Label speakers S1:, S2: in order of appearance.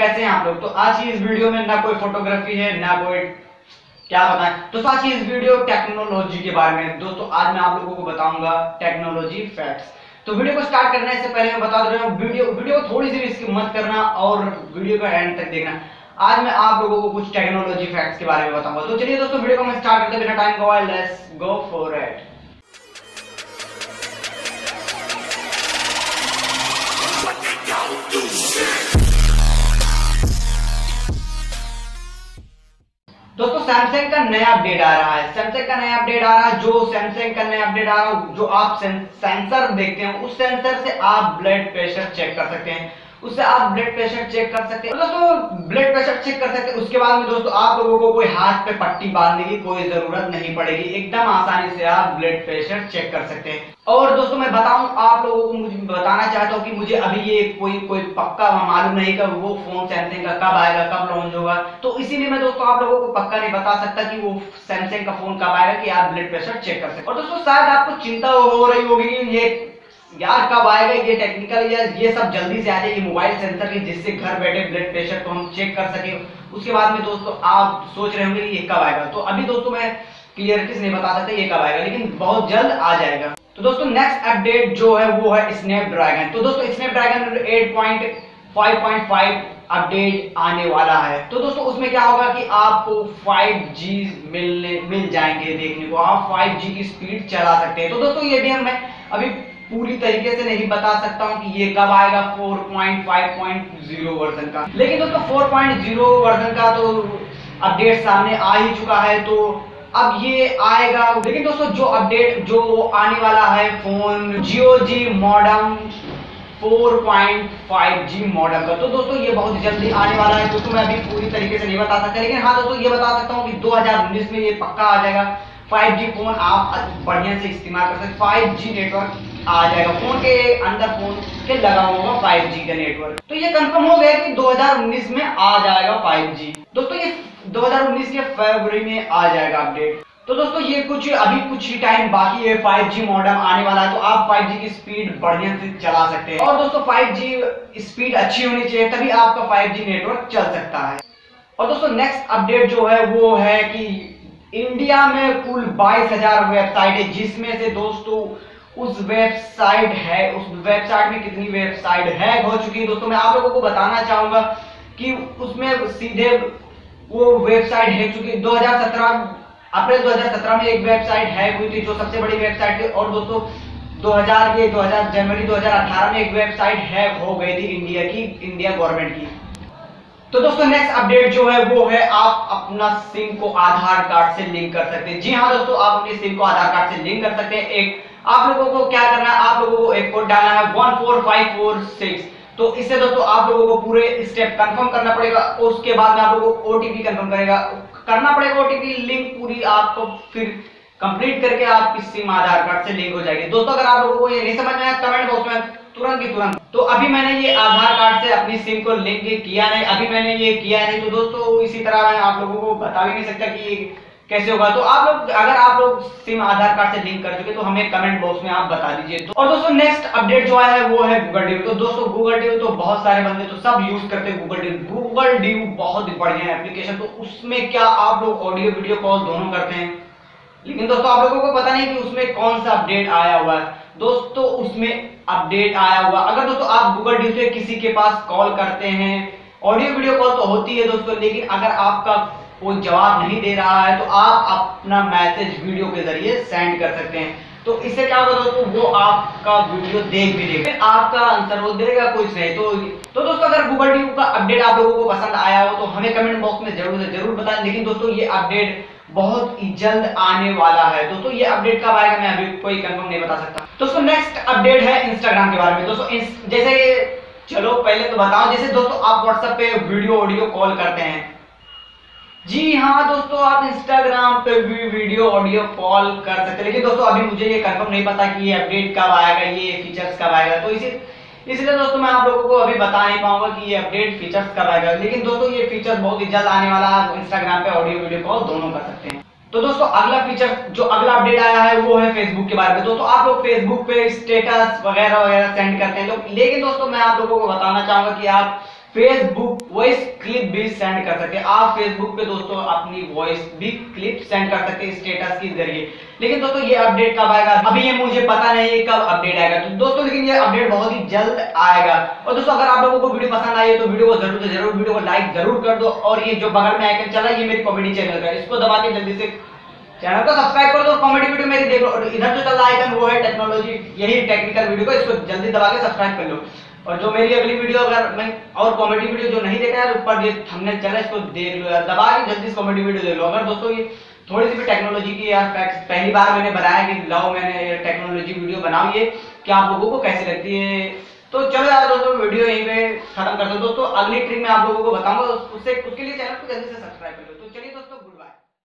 S1: कैसे हैं आप लोग। तो आज की इस वीडियो में ना कोई फोटोग्राफी है, ना कोई क्या बताएँ दोस्तों आज की इस वीडियो टेक्नोलॉजी के बारे में। दोस्तों, आज मैं आप लोगों को बताऊँगा टेक्नोलॉजी फैक्ट्स तो वीडियो को स्टार्ट करने से पहले मैं बता दे रहा हूँ, वीडियो वीडियो को थोड़ी सी भी मत करना और वीडियो को एंड तक देखना। आज मैं आप लोगों को कुछ टेक्नोलॉजी फैक्ट्स के बारे में बताऊँगा। तो चलिए दोस्तों, वीडियो को मैं स्टार्ट करते बिना टाइम गवाए। लेट्स गो फॉर इट दोस्तों सैमसंग का नया अपडेट आ रहा है। सैमसंग का नया अपडेट आ रहा है, जो सैमसंग का नया अपडेट आ रहा है, जो आप सेंसर देखते हैं, उस सेंसर से आप ब्लड प्रेशर चेक कर सकते हैं। उससे आप ब्लड प्रेशर चेक कर सकते हैं। दोस्तों ब्लड प्रेशर चेक कर सकते हैं। उसके बाद में दोस्तों, आप लोगों को कोई हाथ पे पट्टी बांधने की कोई ज़रूरत नहीं पड़ेगी। एकदम आसानी से आप ब्लड प्रेशर चेक कर सकते हैं। और मैं बताऊँ, आप लोगों को मुझे बताना चाहता हूँ कि मुझे अभी ये कोई कोई पक्का मालूम नहीं कि वो फ़ोन सैमसंग का कब आएगा, कब लॉन्च होगा। तो इसीलिए मैं दोस्तों आप लोगों को पक्का नहीं बता सकता कि वो सैमसंग का फ़ोन कब आएगा, कि आप ब्लड प्रेशर चेक कर सकते और दोस्तों, शायद आपको चिंता हो रही होगी ये यार कब आएगा, ये टेक्निकल या ये सब जल्दी से आ जाएगी मोबाइल सेंसर की जिससे घर बैठे ब्लड प्रेशर को हम चेक कर सके। उसके बाद में दोस्तों, आप सोच रहे होंगे ये कब आएगा। तो अभी दोस्तों मैं क्लियरिटी से नहीं बता सकता, ये कब आएगा, लेकिन बहुत जल्द आ जाएगा। तो दोस्तों नेक्स्ट अपडेट जो है वो है स्नैपड्रैगन तो दोस्तों स्नैपड्रैगन 8.5.5 अपडेट आने वाला है। तो दोस्तों उसमें क्या होगा कि आपको 5G मिलने, मिल जाएँगे देखने को। आप 5G की स्पीड चला सकते हैं। तो दोस्तों ये भी मैं अभी पूरी तरीके से नहीं बता सकता हूँ कि ये कब आएगा 4.5.0 वर्जन का। लेकिन दोस्तों 4.0 वर्जन का तो अपडेट सामने आ ही चुका है तो अब ये आएगा। लेकिन दोस्तों, जो अपडेट जो आने वाला है phone Jio G modem 4.5G model का। तो दोस्तों, ये बहुत जल्दी आने वाला है दोस्तों मैं अभी पूरी तरीके से नहीं बता सकता। लेकिन हाँ दोस्तों, ये बता सकता हूँ कि 2019 में ये पक्का आ जाएगा। 5G फ़ोन आप बढ़िया से इस्तेमाल कर सकते 5G नेटवर्क आ जाएगा। फ़ोन के अंदर फ़ोन के लगा होगा 5G का नेटवर्क तो ये कंफर्म हो गया कि 2019 में आ जाएगा 5G दोस्तों, ये 2019 के फरवरी में आ जाएगा अपडेट तो दोस्तों, ये कुछ, अभी कुछ ही टाइम बाकी है 5G मॉडम आने वाला है तो आप 5G की स्पीड बढ़िया से चला सकते हैं। और दोस्तों 5G स्पीड अच्छी होनी चाहिए, तभी आपका 5G नेटवर्क चल सकता है। और दोस्तों नेक्स्ट अपडेट जो है, वो है कि इंडिया में कुल बाईस हज़ार वेबसाइट है, जिसमें से दोस्तों, उस वेबसाइट है, उस वेबसाइट में कितनी वेबसाइट हैक हो चुकी है। दोस्तों, मैं आप लोगों को बताना चाहूँगा कि उसमें सीधे वो वेबसाइट हैक चुकी 2017 अप्रैल 2017 में एक वेबसाइट हैक हुई थी जो सबसे बड़ी वेबसाइट थी, और दोस्तों 2000 के 2000 जनवरी 2018 में एक वेबसाइट हैक हो गई थी इंडिया की इंडिया गवर्नमेंट की। तो दोस्तों नेक्स्ट अपडेट जो है, वो है, आप अपना सिम को आधार कार्ड से लिंक कर सकते हैं। जी हाँ दोस्तों, आप अपने सिम को आधार कार्ड से लिंक कर सकते हैं। एक, आप लोगों को क्या करना है, आप लोगों को एक कोड डालना है one four five four six तो इससे दोस्तों आप लोगों को पूरे स्टेप कंफर्म करना पड़ेगा, उसके बाद में आप लोगों को ओटीपी कंफर्म करेगा। करना पड़ेगा ओटीपी लिंक पूरी आपको फिर कंप्लीट करके आपकी सिम आधार कार्ड से लिंक हो जाएगी। दोस्तों, अगर आप लोगों को ये नहीं समझ में आया कमेंट बॉक्स में तुरंत ही तुरंत। तो अभी मैंने ये आधार कार्ड से अपनी सिम को लिंक किया नहीं, अभी मैंने ये किया नहीं तो दोस्तों इसी तरह मैं आप लोगों को बता भी नहीं सकता कि कैसे होगा? तो आप लोग अगर आप लोग सिम आधार कार्ड से लिंक कर चुके तो हमें कमेंट बॉक्स में आप बता दीजिए। तो, और दोस्तों नेक्स्ट अपडेट जो आया है वो है गूगल ड्यू तो दोस्तों गूगल ड्यू तो बहुत सारे बंदे तो सब यूज़ करते हैं गूगल ड्यू गूगल ड्यू बहुत ही बढ़िया एप्लीकेशन तो उसमें क्या आप लोग ऑडियो वीडियो कॉल दोनों करते हैं? लेकिन दोस्तों आप लोगों को पता नहीं कि उसमें कौन सा अपडेट आया हुआ है। दोस्तों उसमें अपडेट आया हुआ। अगर दोस्तों आप गूगल ड्यू से किसी के पास कॉल करते हैं ऑडियो वीडियो कॉल तो होती है दोस्तों लेकिन अगर आपका कोई जवाब नहीं दे रहा है तो आप अपना मैसेज वीडियो के ज़रिए सेंड कर सकते हैं। तो इससे क्या होगा दोस्तों, वो आपका वीडियो देख भी लेगा। आपका आंसर वो देगा कुछ नहीं तो तो दोस्तों, अगर गूगल ड्यू का अपडेट आप लोगों को पसंद आया हो तो हमें कमेंट बॉक्स में ज़रूर ज़रूर बताएँ। लेकिन दोस्तों, ये अपडेट बहुत ही जल्द आने वाला है। दोस्तों, ये अपडेट कब आएगा, मैं अभी कोई कंफर्म नहीं बता सकता। दोस्तों नेक्स्ट अपडेट है इंस्टाग्राम के बारे में। दोस्तों जैसे चलो, पहले तो बताओ, जैसे दोस्तों, आप व्हाट्सएप पे वीडियो ऑडियो कॉल करते हैं। जी हाँ दोस्तों, आप इंस्टाग्राम पे भी वीडियो ऑडियो कॉल कर सकते हैं। लेकिन दोस्तों, अभी मुझे ये कंफर्म नहीं पता कि ये अपडेट कब आएगा, ये फीचर्स कब आएगा। तो इसी, इसलिए दोस्तों, मैं आप लोगों को अभी बता नहीं पाऊँगा कि ये अपडेट फीचर्स कब आएगा। लेकिन दोस्तों, ये फीचर बहुत ही जल्द आने वाला है। इंस्टाग्राम पे ऑडियो वीडियो कॉल दोनों कर सकते हैं। तो दोस्तों, अगला फीचर जो अगला अपडेट आया है, वो है फेसबुक के बारे में। दोस्तों, आप लोग फेसबुक पे स्टेटस वगैरह वगैरह सेंड करते हैं। लोग लेकिन दोस्तों, मैं आप लोगों को बताना चाहूँगा कि आप फेसबुक वॉइस क्लिप भी सेंड कर सकते हैं आप फेसबुक पे दोस्तों अपनी वॉइस भी क्लिप सेंड कर सकते हैं स्टेटस के ज़रिए। लेकिन दोस्तों ये अपडेट कब आएगा? अभी ये मुझे पता नहीं है कब अपडेट आएगा। तो दोस्तों लेकिन ये अपडेट बहुत ही जल्द आएगा। और दोस्तों अगर आप लोगों को वीडियो पसंद आई है तो वीडियो को ज़रूर से ज़रूर वीडियो को लाइक ज़रूर कर दो। और ये जो बगल में आइकन चला, ये मेरी कॉमेडी चैनल का इसको दबा के जल्दी से। चैनल को सब्सक्राइब कर दो कॉमेडी वीडियो मेरी देख लो। इधर जो चल रहा आइकन वो है टेक्नोलॉजी यही टेक्निकल वीडियो को इसको जल्दी दबा के सब्सक्राइब कर लो। और जो मेरी अगली वीडियो अगर मैं और कॉमेडी वीडियो जो नहीं देखा यार, ऊपर ये थंबनेल चल है इसको देख लो यार, दबा के जल्दी से कॉमेडी वीडियो देख लो। अगर दोस्तों ये थोड़ी सी भी टेक्नोलॉजी की यार फैक्ट्स पहली बार मैंने बनाया कि लाओ मैंने टेक्नोलॉजी वीडियो बनाओ, ये कि आप लोगों को कैसी लगती है? तो चलो यार दोस्तों वीडियो यहीं पे खत्म करते हैं। दोस्तों, अगली ट्रिक मैं आप लोगों को बताऊँगा। उससे, उसके लिए चैनल को जल्दी से सब्सक्राइब कर लो। तो चलिए